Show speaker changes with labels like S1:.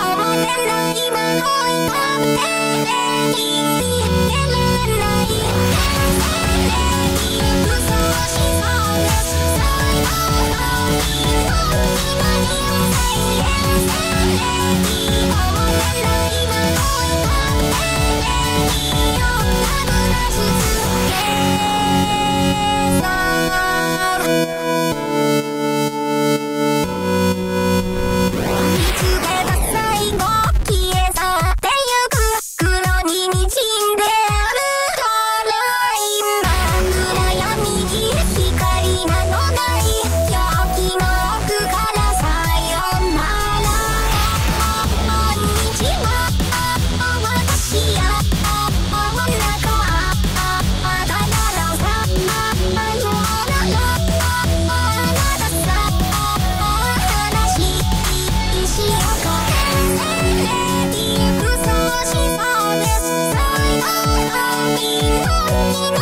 S1: Oh, I'm not even going up there, baby. Yeah. I'm